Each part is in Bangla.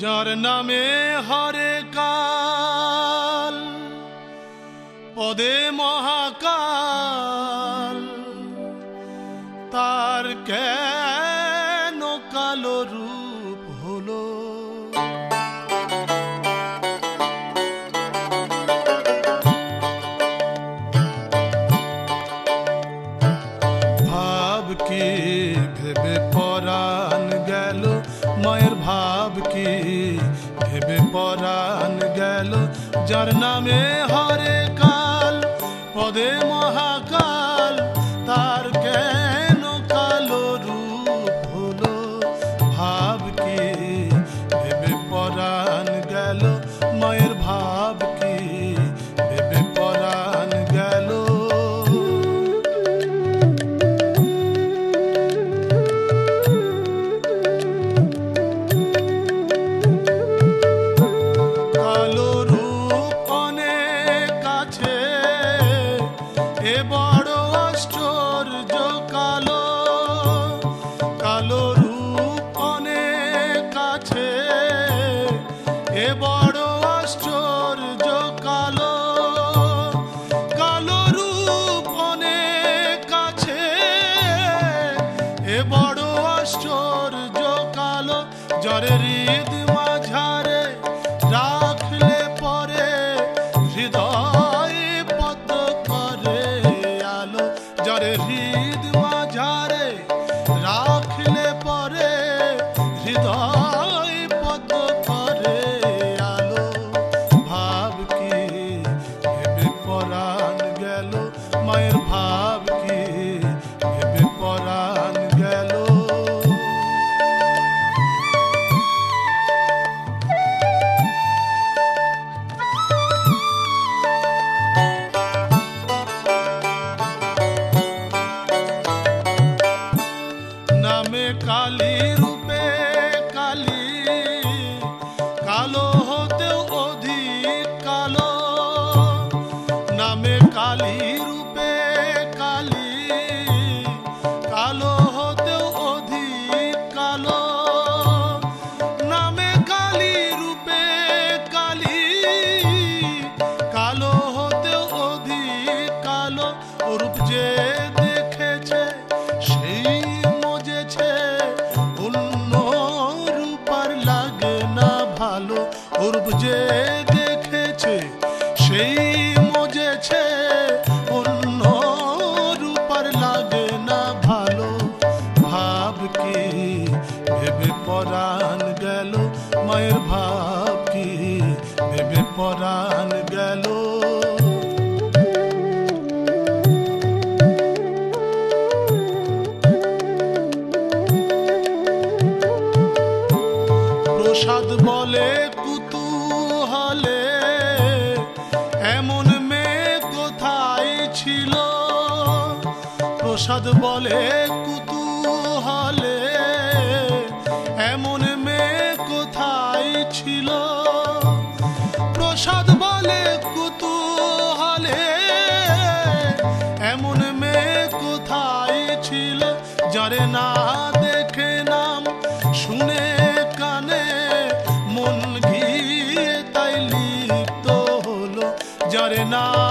যার নামে হরে কাল পদে মহাকাল। বলে, কুতুহালে এমন মেয়ে কোথায় ছিল? প্রসাদ বলে, কুতুহালে এমন মেয়ে কোথায় ছিল? যারে না দেখে নাম, শুনে কানে মন ঘিরে তাই লিপ্ত হলো। যারে না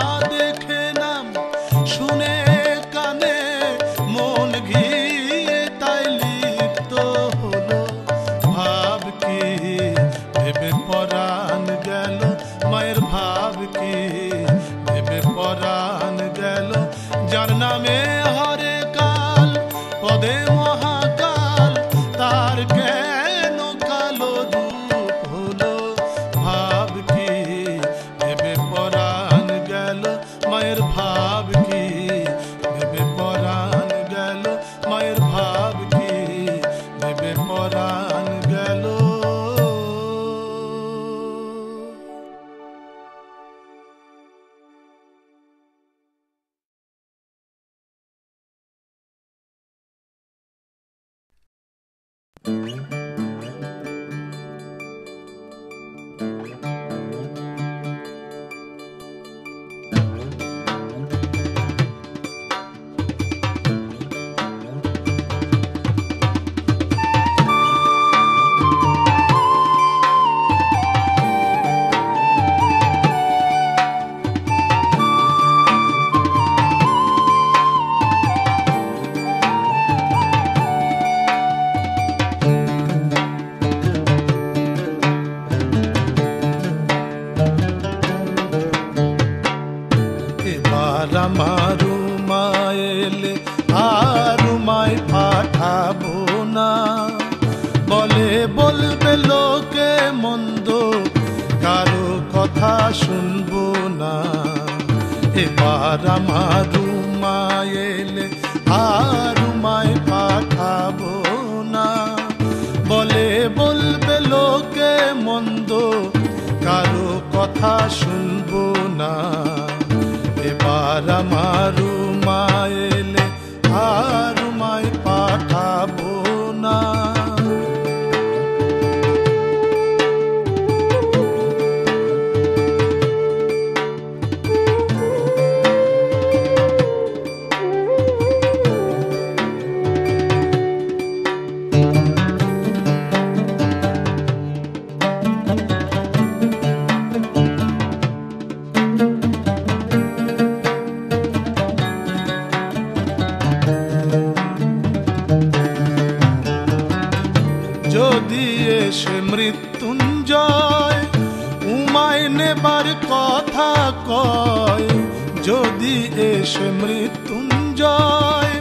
যদি এসে মৃত্যুঞ্জয়,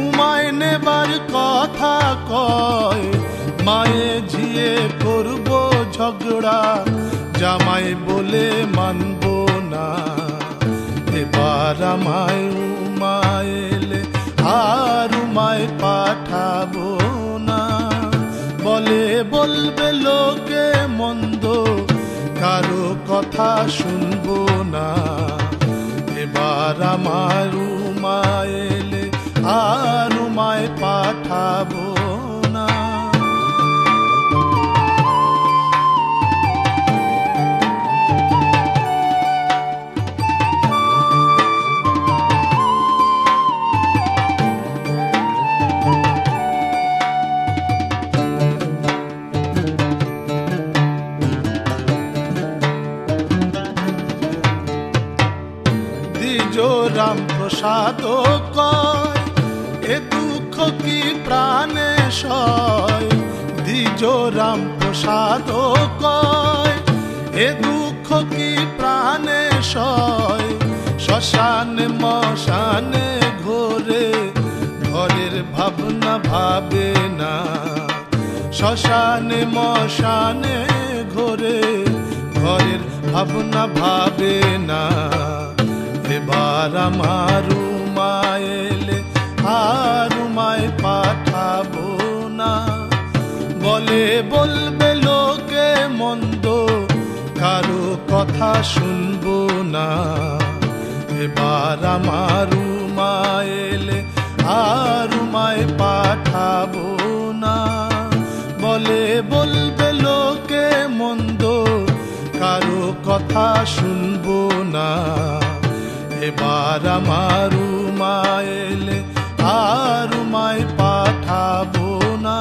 উমায় নেবার কথা কয়, মায়ে ঝিয়ে করব ঝগড়া, জামাই বলে মানব না। এবার আমায় উমায়েলে আর উমায় পাঠাবো না। বলে বলবে লোকে মন্দ, কারও কথা শুনব না। এবার আমার উমায়েলে আর উমায় পাঠাবো প্রসাদ কয় এ দুঃখ কি প্রাণে সয়? দ্বিজ রাম প্রসাদ কয় এ দুঃখ কি প্রাণে সয়? শ্মশানে মশানে ঘোরে, ঘরের ভাবনা ভাবে না। শ্মশানে মশানে ঘোরে, ঘরের ভাবনা ভাবে না। এবার আমার মায়েলে আর মায় পাঠাবো না। বলে বলবে লোকে মন্দ, কারও কথা শুনব না। এবার আমার মায়েলে আর মায় পাঠাবো না। বলে বলবে লোকে মন্দ, কারও কথা শুনব না। এবার আমার মায়েলে আর মায় পাঠাবো না।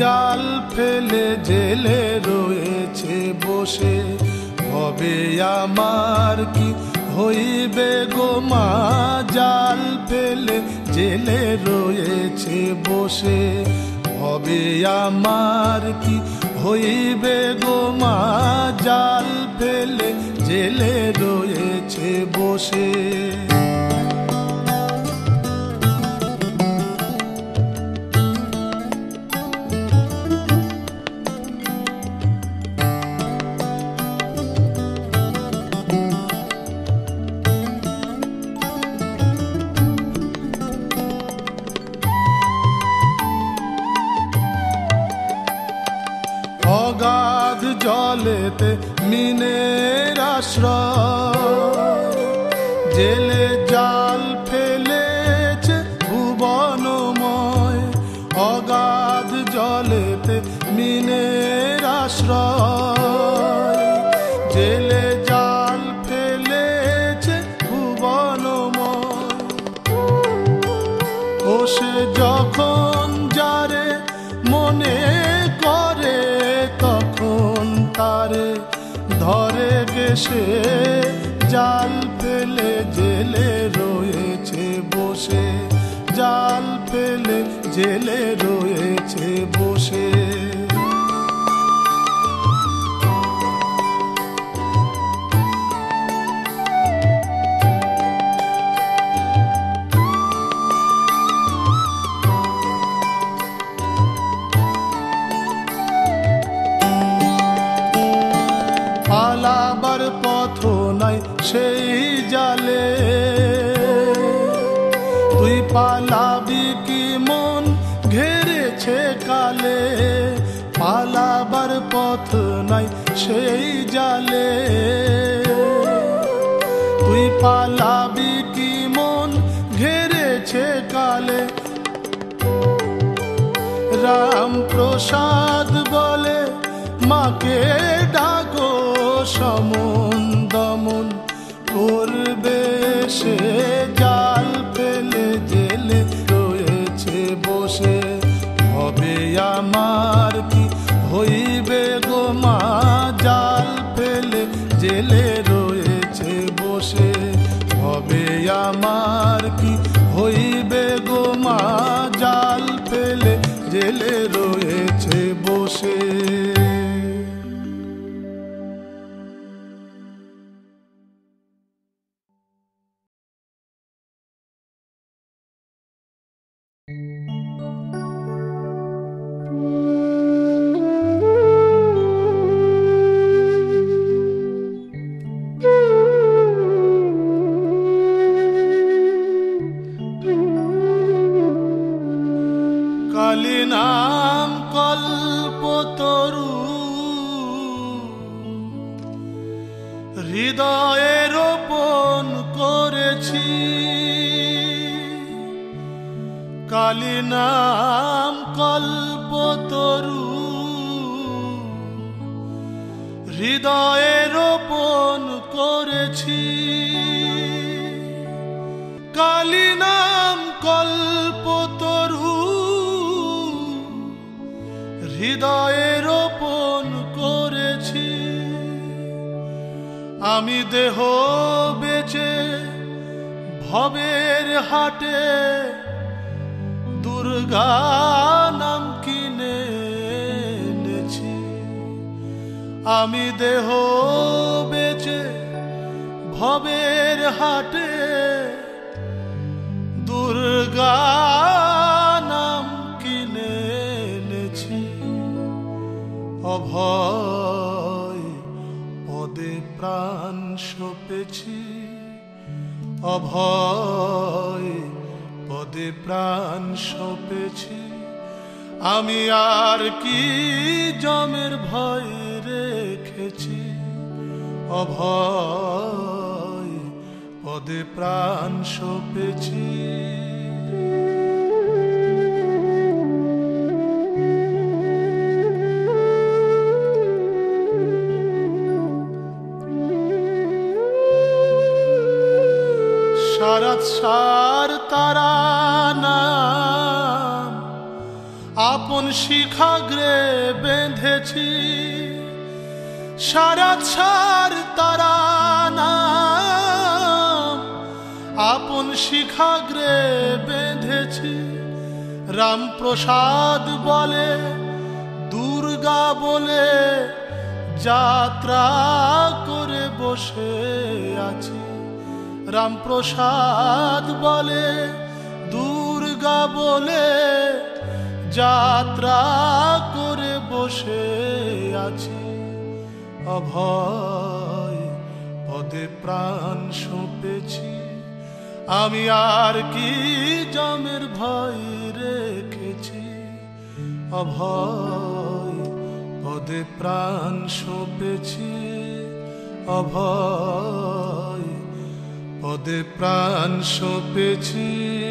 জাল ফেলে জেলে রয়েছে বসে, হবে আমার কি হইবে গো মা, জাল ফেলে জেলে রয়েছে বসে। হবে আমার কি? হইবে গো মা, জাল ফেলে জেলে রয়েছে বসে। পথ নাই সেই জালে। তুই পালাবি কি মন ঘেরেছে কালে? রাম প্রসাদ বলে, মাকে ডাকো সমন দমন করবে সে জাল জেলে রয়েছে বসে। হবে আমার কি হইবে গো মা? জাল ফেলে জেলে রয়েছে বসে। কালী নাম কল্পতরু হৃদয়ে রোপণ করেছি। কালী নাম কল্পতরু হৃদয়ে রোপণ করেছি। কালী নাম হৃদয়ে রোপণ করেছি। আমি দেহ বেচে ভবের হাটে দুর্গা নাম কিনে এনেছি। আমি দেহ বেচে ভবের হাটে দুর্গা অভয় পদে প্রাণ সপেছি। অভয় পদে প্রাণ সপেছি। আমি আর কি জমের ভয় রেখেছি? অভয় পদে প্রাণ সপেছি। শিখাগ্রে বেঁধেছি। সার তারা নাম। আপন শিখাগ্রে বেঁধেছি। রামপ্রসাদ বলে, দুর্গা বলে, যাত্রা করে বসে আছি। রামপ্রসাদ বলে, দুর্গা বলে যাত্রা করে বসে আছি। অভয় পদে প্রাণ সঁপেছি। আমি আর কি জমের ভয় রেখেছি। অভয় পদে প্রাণ সঁপেছি। অভয় পদে প্রাণ সঁপেছি।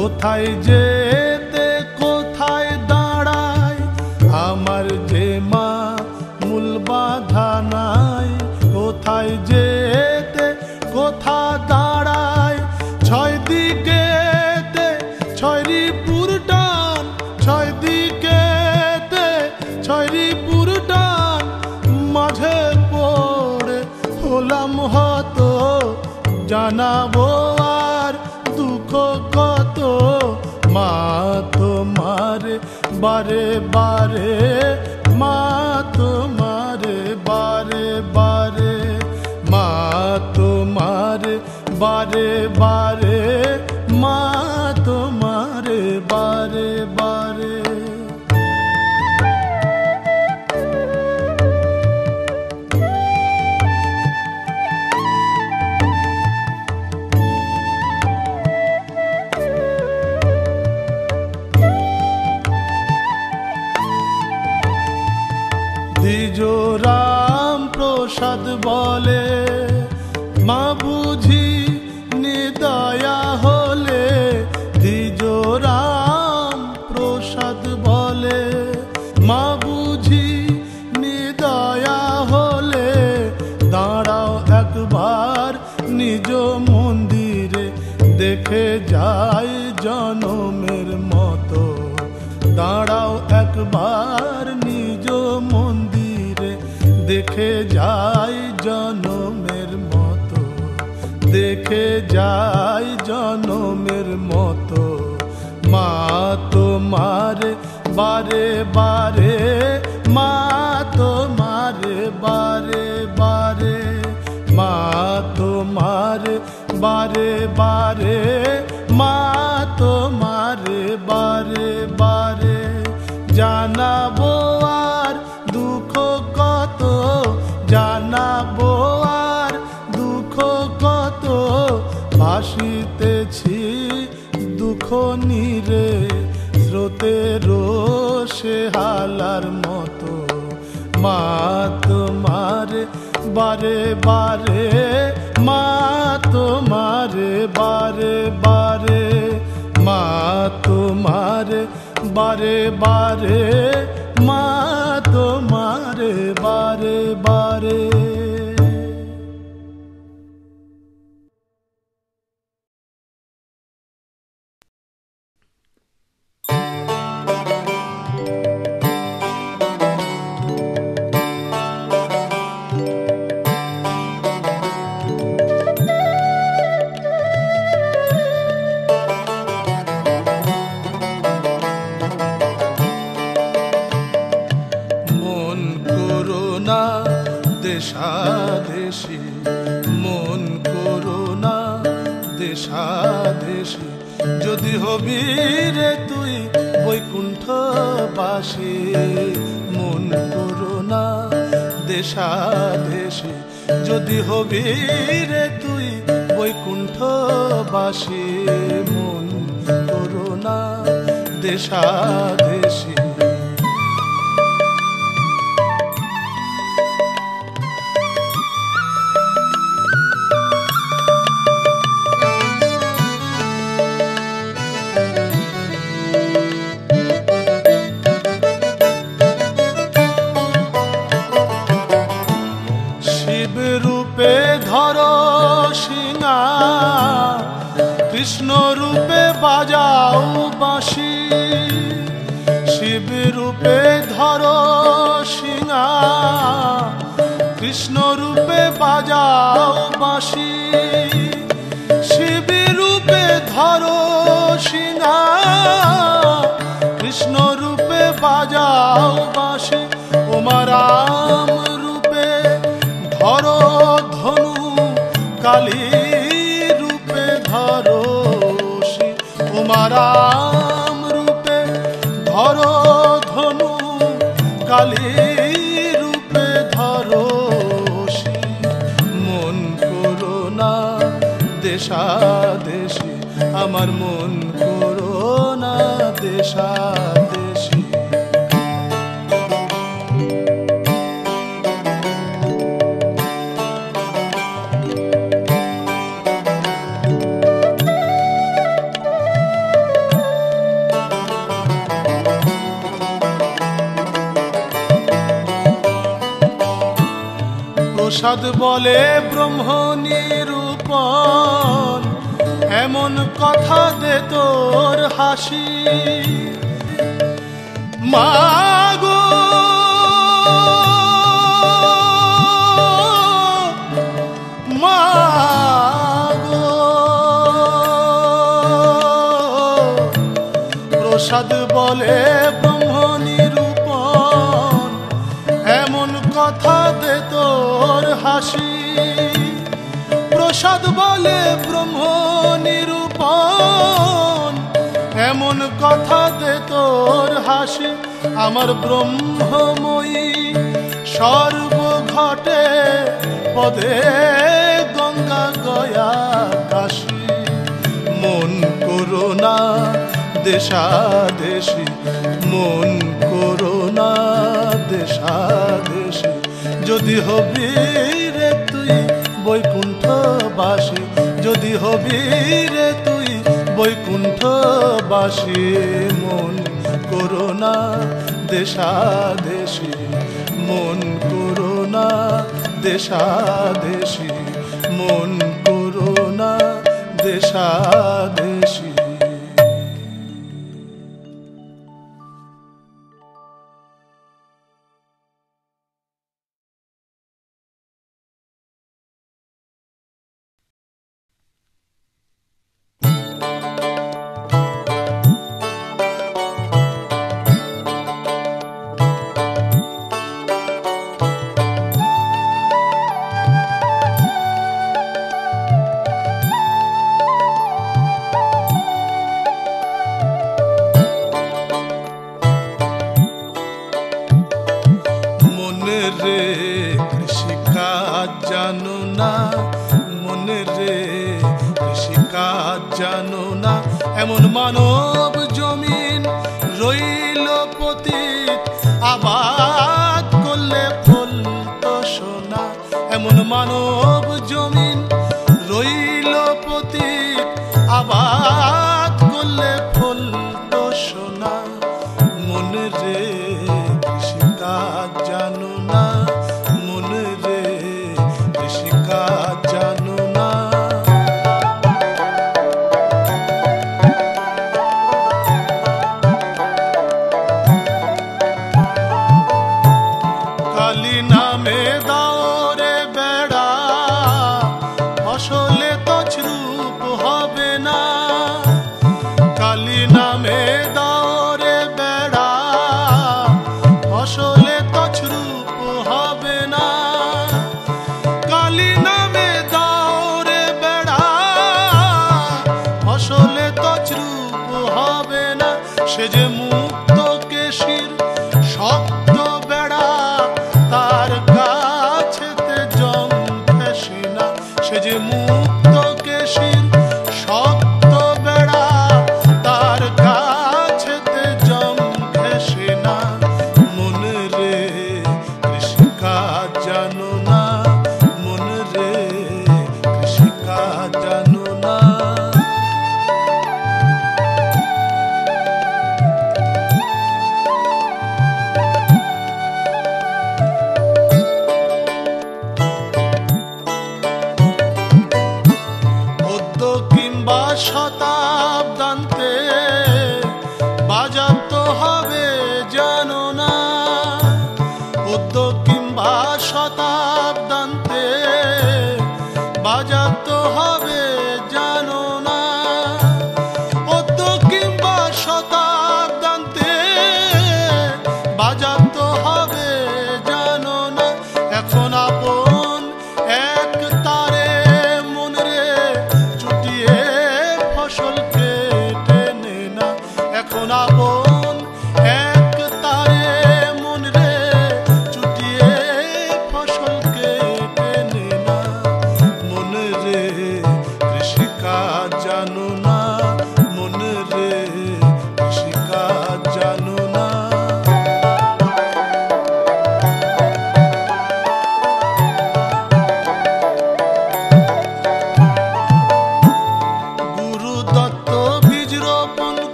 কোথায় যেতে বারে বারে মা তোমার বারে বারে মা তোমার বারে বারে দেখে যাই জনমের মতো, দেখে যাই জনমের মতো। মা তোমার বারে বারে, মা তোমার বারে বারে, মা তোমার বারে বারে। দুঃখ নীরে স্রোতেরও সে হালার মতো। মা তোমার বারে বারে মা তোমার বারে বারে। মা তোমার বারে বারে মা তোমার বারে বারে। যদি হবি রে তুই বৈকুণ্ঠ পাশে মন করোনা দেশাদেশি। যদি হবি রে তুই বৈকুণ্ঠ পাশে মন করোনা দেশাদেশি। বাজাও বাঁশি শিব রূপে ধরো সিঙা কৃষ্ণ রূপে বাজাও বাঁশি। ওমারাম রূপে ধরো ধনু। কালী রূপে ধরো উমারাম দেশা দেশি আমার মন করো না দেশা দেশি। প্রসাদ বলে ব্রহ্ম এমন কথা দে তোর হাসি। মাগো মাগো প্রসাদ বলে ব্রহ্ম নিরূপণ এমন কথা দে তোর হাসি। প্রসাদ বলে ব্রহ্ম এমন কথা দে তোর হাসি, আমার ব্রহ্মময়ী সর্বঘটে পদে গঙ্গা গয়া কাশী। মন করোনা দেশা দেশি, মন করোনা দেশা দেশি। যদি হবি রে তুই বৈকুণ্ঠ বাসি যদি হবি রে তুই বৈকুণ্ঠ বাসি মন করোনা দেশা দেশি মন করোনা দেশা দেশি মন করোনা দেশা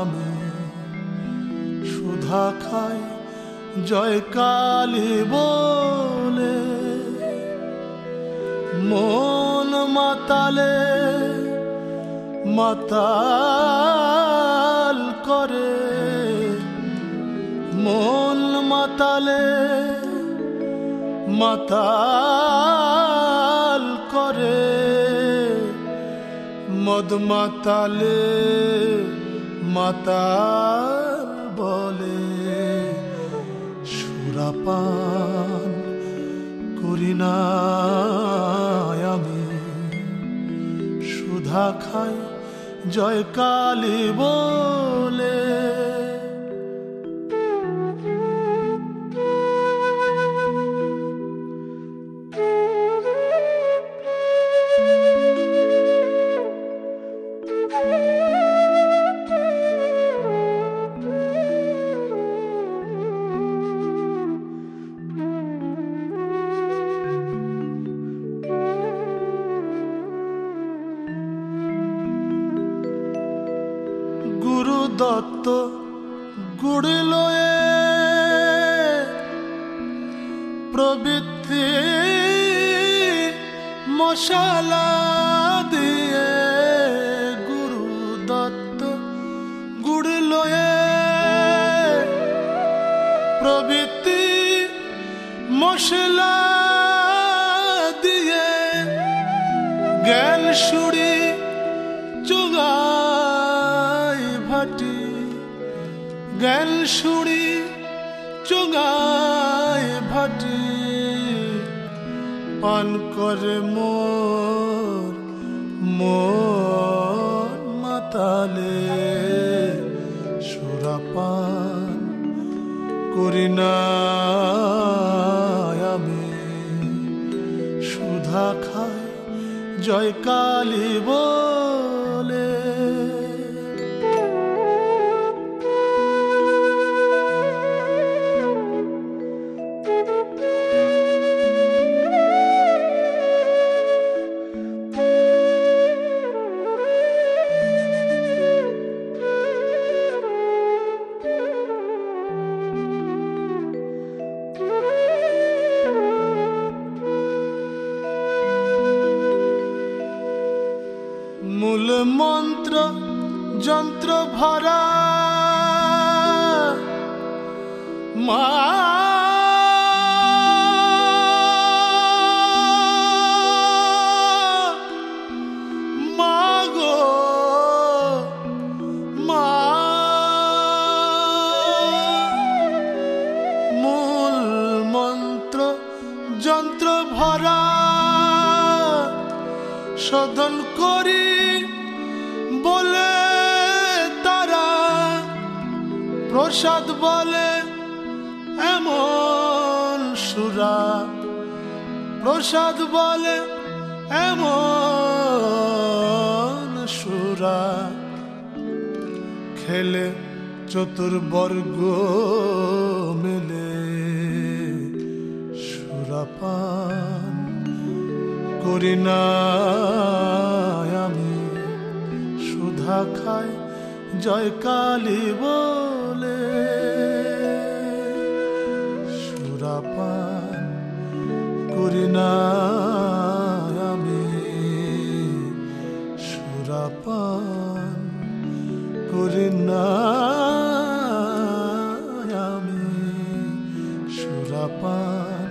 আমি সুধা খায় জয় কালী বলে। মন মাতালে মাতাল করে। মন মাতালে মাতাল মদ মাতালে মাতাল বলে সুরাপান করি না আমি। সুধা খাই জয় কালী বলে প্রবৃত্তি মশালা দিয়ে গুরু দত্ত গুড় লয়ে প্রবৃত্তি মশলা দিয়ে জ্ঞান সুড়ি চুগা ভাটি জ্ঞান সুড়ি পান করে মোর মোর মাতালে। সুরা পান করি না আমি। সুধা খায় জয় ভরা মা মা প্রসাদ বলে, এমন সুরা খেলে চতুর্বর্গ মেলে সুরাপান করি না আমি, সুধা খাই জয় কালী বলে না আমি সুরাপান করি না আমি সুরাপান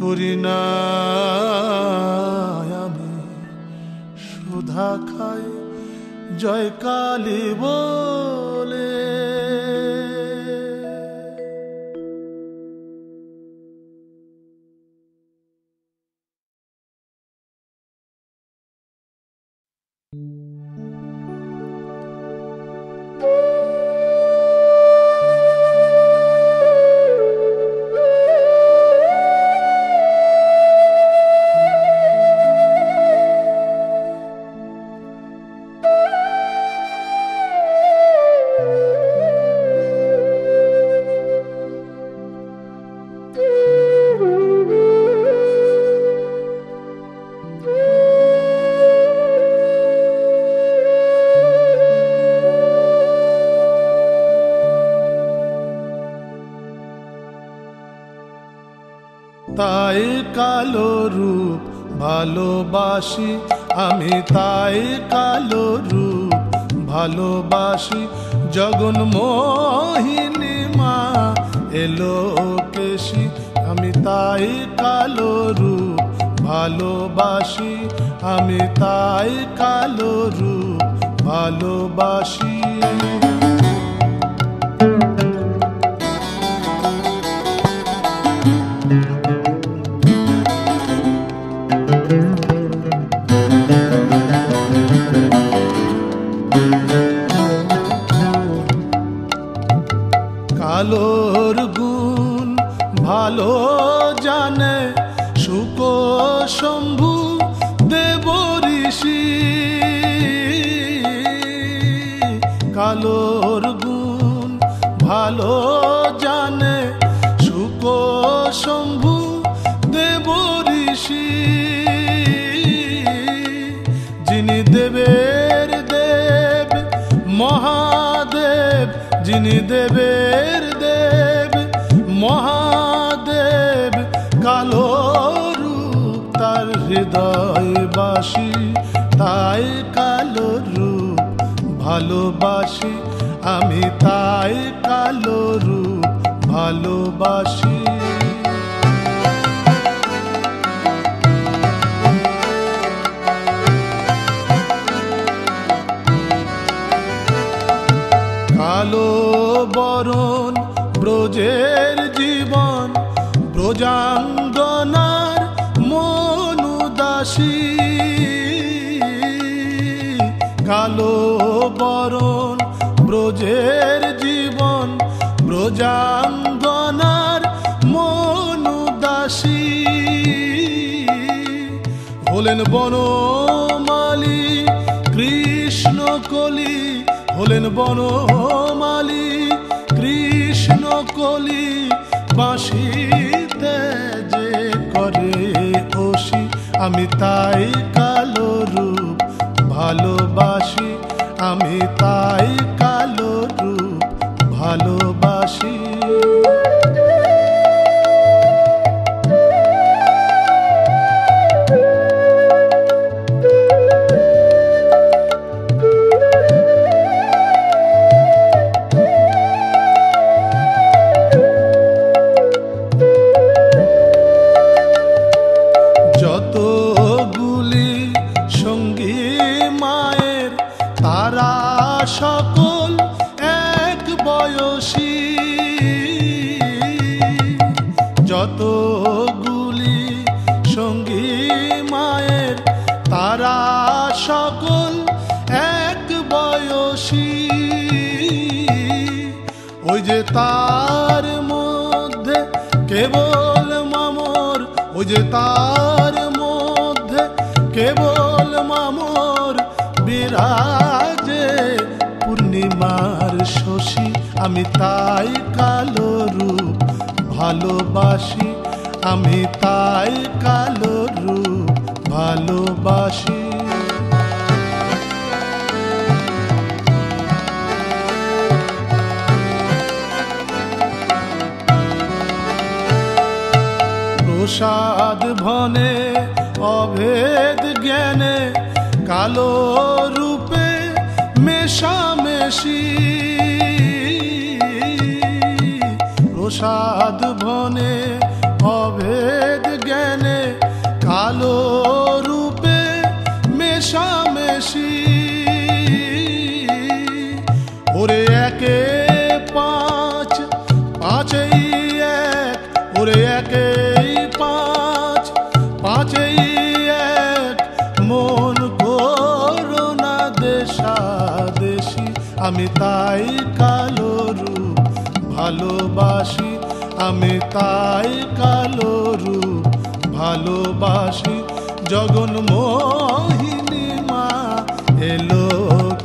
করি না সুধা খাই জয় কালী বলে ভালোবাসি, আমি তাই কালো রূপ ভালোবাসি। জগন মোহিনী মা এলো কেশি আমি তাই কালো রূপ ভালোবাসি। আমি তাই কালো রূপ ভালোবাসি। কালো বরণ, ব্রজের জীবন ব্রজাঙ্গনার মনুদাসী। হলেন বনমালী কৃষ্ণ কলি হলেন বনমালী কৃষ্ণ কলি বাঁশিতে যে করে ওসি, আমি তাই কালো রূপ ভালোবাসি আমি তাই কালো রূপ ভালোবাসি। কেবল মামর, ওই যে তার মধ্যে কেবল মামর, বিরাজে পূর্ণিমার শশী, আমি তাই কালো রূপ ভালোবাসি, আমি তাই কালো রূপ ভালোবাসি। প্রসাদ ভনে অভেদ জ্ঞানে কালো রূপে মেশামেশি প্রসাদ ভনে ভালোবাসি, আমি তাই কালো রূপ ভালোবাসি। জগন মোহিনী মা এলো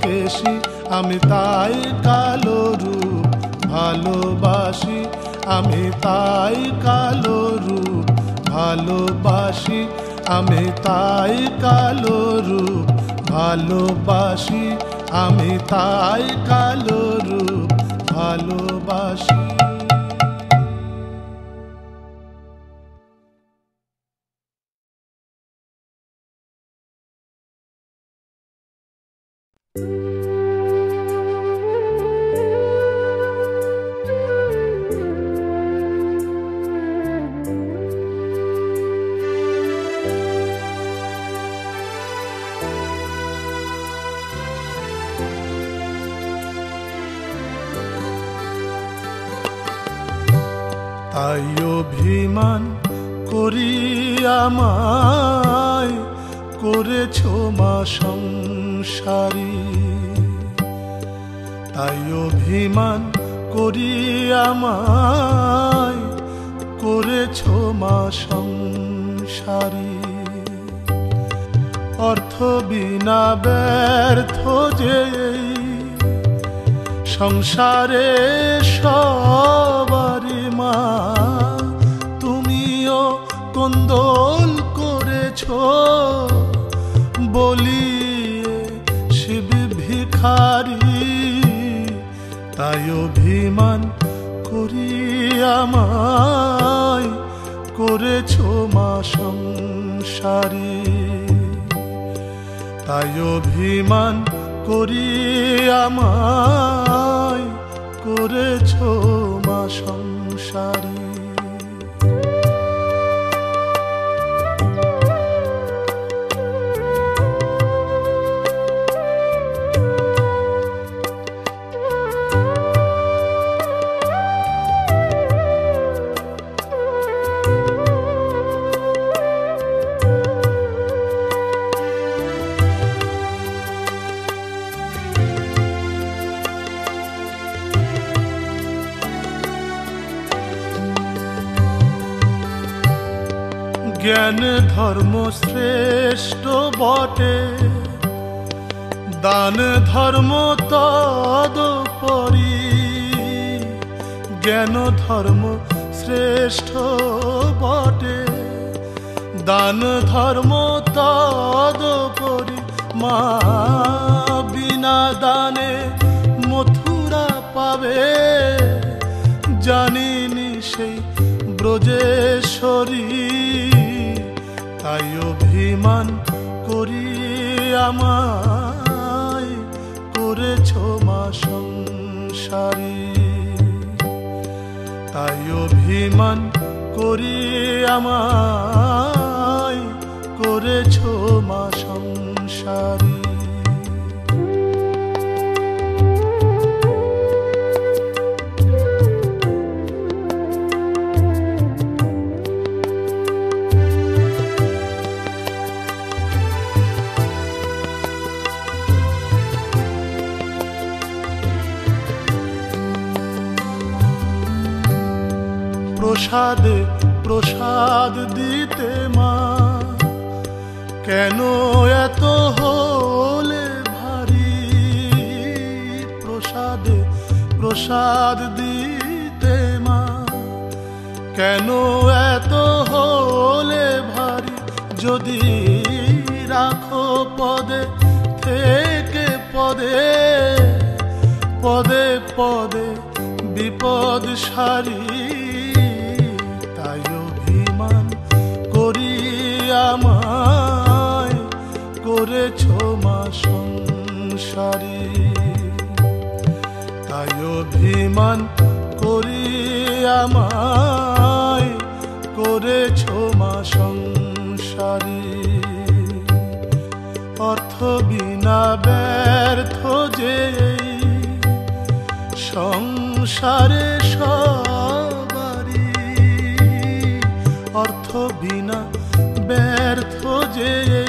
কেশি আমি তাই কালো রূপ ভালোবাসি। আমি তাই কালো রূপ ভালোবাসি, আমি তাই কালো রূপ ভালোবাসি। আমি তাই কালো রূপ ভালোবাসি। কন্দল করেছ, বলিয়ে শিব ভিখারি, তাই অভিমান করি আমায় করেছ মা সংসারী। তাই অভিমান করি আমায় করেছ মা সংসারী। ধর্ম শ্রেষ্ঠ বটে। দান ধর্ম তদপরি। জ্ঞান ধর্ম শ্রেষ্ঠ বটে। দান ধর্ম তদপরি। মা বিনা দানে মথুরা পাবে। জানিনি সেই ব্রজেশ্বরী। তাই অভিমান করি আমায় করেছ মা সংসারি। তাই অভিমান করি আমায় করেছ মা সংসারী। প্রসাদে, প্রসাদ দিতে মা। কেন এত হলে ভারী প্রসাদে, প্রসাদ দিতে মা? কেন এত হলে ভারী যদি রাখো পদে, থেকে পদে পদে পদে বিপদ সারি আমায় করেছ মা সংসারী। তাই অভিমান করি আমায় করেছ মা সংসারী। অর্থ বিনা ব্যর্থ যে সংসারে সবারি অর্থ বিনা ব্যর্থ যে